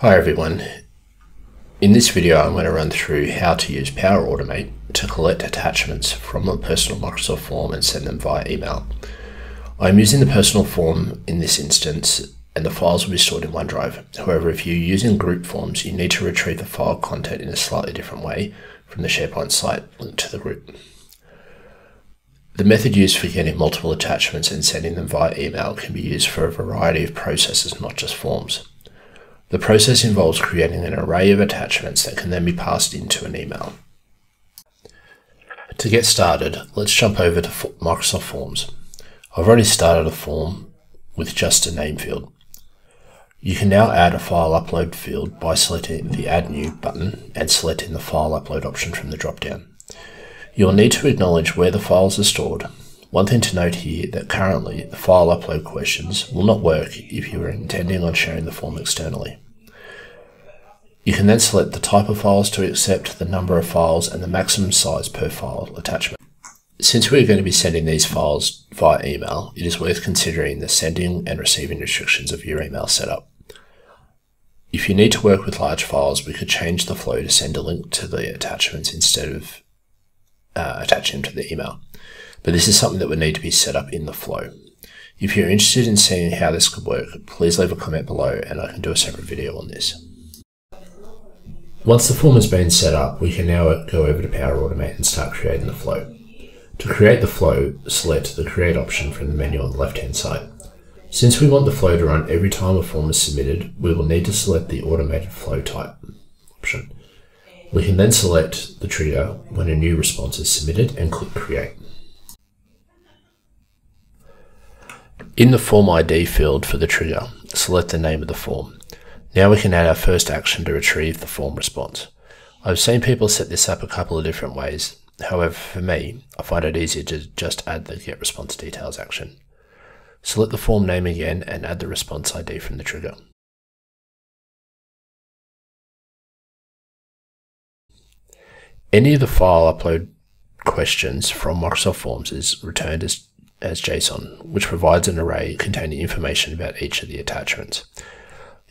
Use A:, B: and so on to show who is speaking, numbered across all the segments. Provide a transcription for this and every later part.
A: Hi everyone. In this video I'm going to run through how to use Power Automate to collect attachments from a personal Microsoft form and send them via email. I'm using the personal form in this instance and the files will be stored in OneDrive. However, if you're using group forms, you need to retrieve the file content in a slightly different way from the SharePoint site linked to the group. The method used for getting multiple attachments and sending them via email can be used for a variety of processes, not just forms. The process involves creating an array of attachments that can then be passed into an email. To get started, let's jump over to Microsoft Forms. I've already started a form with just a name field. You can now add a file upload field by selecting the Add New button and selecting the file upload option from the drop-down. You'll need to acknowledge where the files are stored. One thing to note here that currently the file upload questions will not work if you are intending on sharing the form externally. You can then select the type of files to accept, the number of files, and the maximum size per file attachment. Since we're going to be sending these files via email, it is worth considering the sending and receiving restrictions of your email setup. If you need to work with large files, we could change the flow to send a link to the attachments instead of uh, attaching them to the email. But this is something that would need to be set up in the flow. If you're interested in seeing how this could work, please leave a comment below and I can do a separate video on this. Once the form has been set up, we can now go over to Power Automate and start creating the flow. To create the flow, select the Create option from the menu on the left-hand side. Since we want the flow to run every time a form is submitted, we will need to select the Automated Flow Type option. We can then select the trigger when a new response is submitted and click Create. In the Form ID field for the trigger, select the name of the form. Now we can add our first action to retrieve the form response. I've seen people set this up a couple of different ways. However, for me, I find it easier to just add the get response details action. Select the form name again and add the response ID from the trigger. Any of the file upload questions from Microsoft Forms is returned as, as JSON, which provides an array containing information about each of the attachments.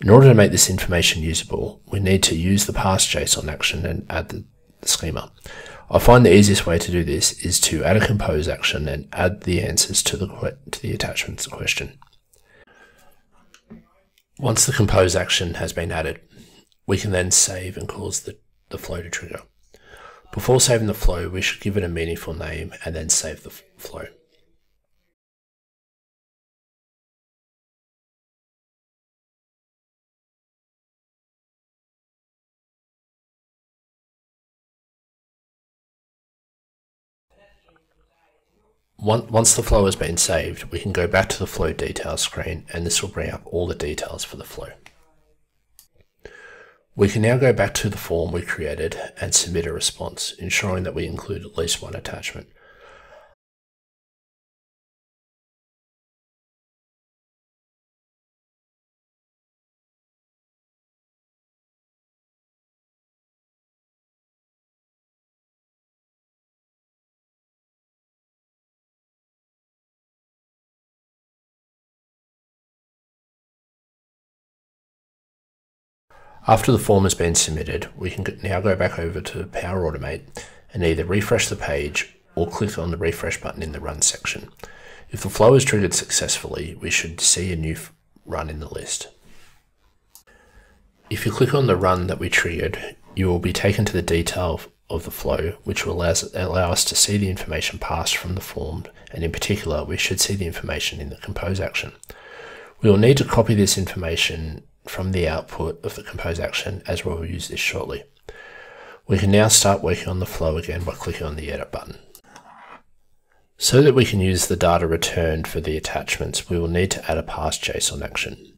A: In order to make this information usable, we need to use the parse JSON action and add the, the schema. I find the easiest way to do this is to add a compose action and add the answers to the, to the attachments question. Once the compose action has been added, we can then save and cause the, the flow to trigger. Before saving the flow, we should give it a meaningful name and then save the flow. Once the flow has been saved, we can go back to the flow details screen and this will bring up all the details for the flow. We can now go back to the form we created and submit a response, ensuring that we include at least one attachment. After the form has been submitted, we can now go back over to Power Automate and either refresh the page or click on the refresh button in the run section. If the flow is triggered successfully, we should see a new run in the list. If you click on the run that we triggered, you will be taken to the detail of the flow, which will allow us, allow us to see the information passed from the form, and in particular, we should see the information in the compose action. We will need to copy this information from the output of the compose action as we'll use this shortly. We can now start working on the flow again by clicking on the edit button. So that we can use the data returned for the attachments, we will need to add a parse JSON action.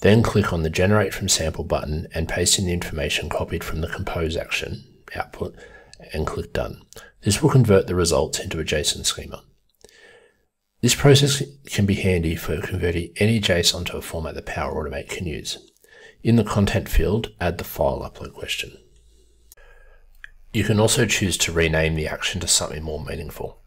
A: Then click on the Generate from Sample button and paste in the information copied from the Compose action output and click Done. This will convert the results into a JSON schema. This process can be handy for converting any JSON to a format that Power Automate can use. In the content field, add the file upload question. You can also choose to rename the action to something more meaningful.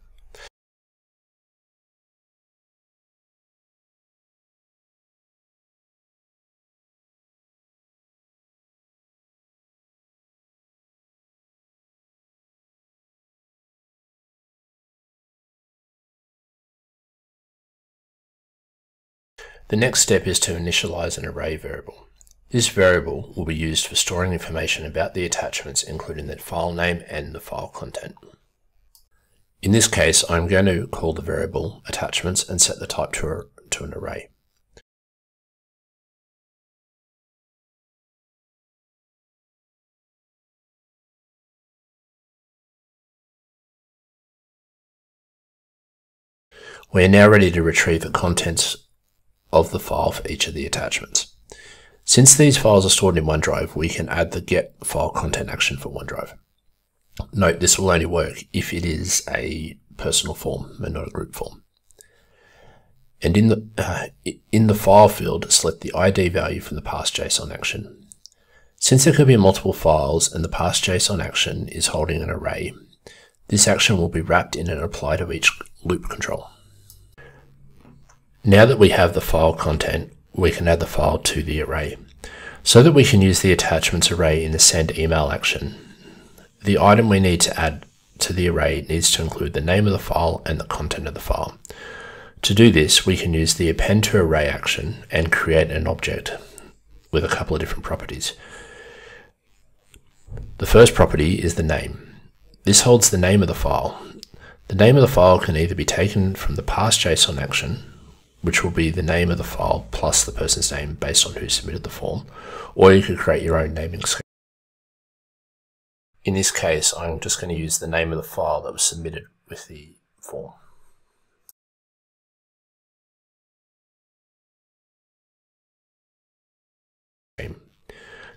A: The next step is to initialize an array variable. This variable will be used for storing information about the attachments, including the file name and the file content. In this case, I'm going to call the variable attachments and set the type to, a, to an array. We are now ready to retrieve the contents of the file for each of the attachments. Since these files are stored in OneDrive, we can add the get file content action for OneDrive. Note this will only work if it is a personal form and not a group form. And in the, uh, in the file field, select the ID value from the JSON action. Since there could be multiple files and the JSON action is holding an array, this action will be wrapped in and apply to each loop control. Now that we have the file content, we can add the file to the array. So that we can use the attachments array in the send email action, the item we need to add to the array needs to include the name of the file and the content of the file. To do this, we can use the append to array action and create an object with a couple of different properties. The first property is the name. This holds the name of the file. The name of the file can either be taken from the JSON action which will be the name of the file plus the person's name based on who submitted the form, or you could create your own naming scheme. In this case, I'm just going to use the name of the file that was submitted with the form.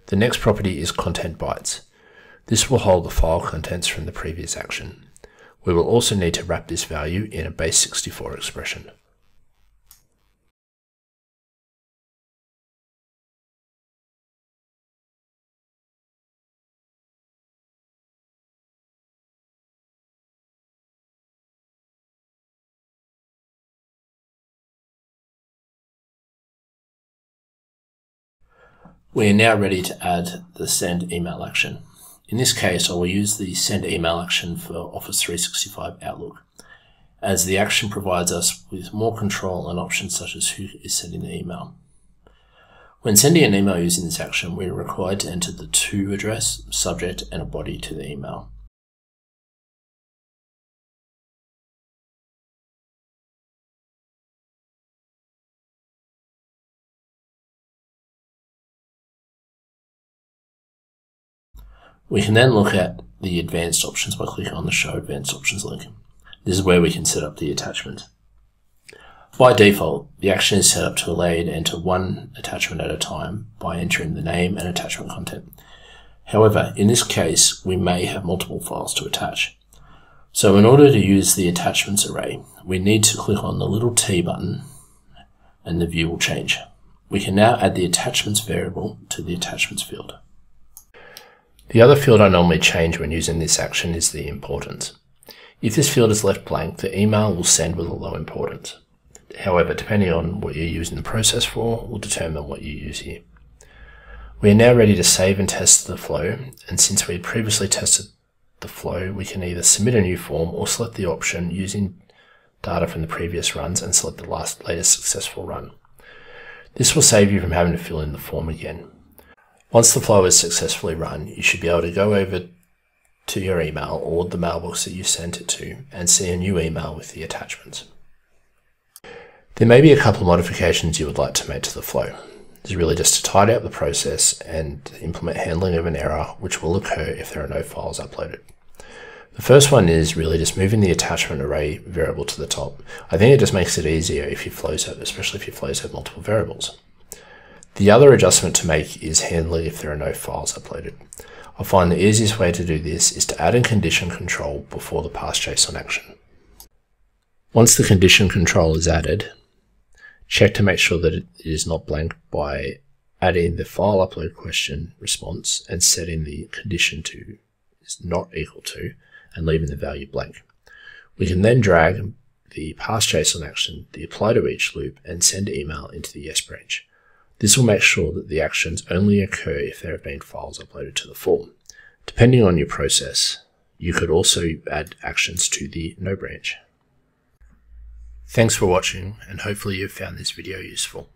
A: The next property is content bytes. This will hold the file contents from the previous action. We will also need to wrap this value in a base 64 expression. We are now ready to add the send email action. In this case, I will use the send email action for Office 365 Outlook, as the action provides us with more control and options such as who is sending the email. When sending an email using this action, we are required to enter the to address, subject, and a body to the email. We can then look at the advanced options by clicking on the show advanced options link. This is where we can set up the attachment. By default, the action is set up to allow you to enter one attachment at a time by entering the name and attachment content. However, in this case, we may have multiple files to attach. So in order to use the attachments array, we need to click on the little T button and the view will change. We can now add the attachments variable to the attachments field. The other field I normally change when using this action is the importance. If this field is left blank, the email will send with a low importance. However, depending on what you're using the process for, will determine what you use here. We are now ready to save and test the flow, and since we previously tested the flow, we can either submit a new form or select the option using data from the previous runs and select the last latest successful run. This will save you from having to fill in the form again. Once the flow is successfully run, you should be able to go over to your email or the mailbox that you sent it to and see a new email with the attachments. There may be a couple of modifications you would like to make to the flow. It's really just to tidy up the process and implement handling of an error which will occur if there are no files uploaded. The first one is really just moving the attachment array variable to the top. I think it just makes it easier if your flows have, especially if your flows have multiple variables. The other adjustment to make is handling if there are no files uploaded. I find the easiest way to do this is to add a condition control before the parse JSON action. Once the condition control is added, check to make sure that it is not blank by adding the file upload question response and setting the condition to is not equal to and leaving the value blank. We can then drag the parse JSON action, the apply to each loop, and send email into the yes branch. This will make sure that the actions only occur if there have been files uploaded to the form. Depending on your process, you could also add actions to the no branch. Thanks for watching and hopefully you've found this video useful.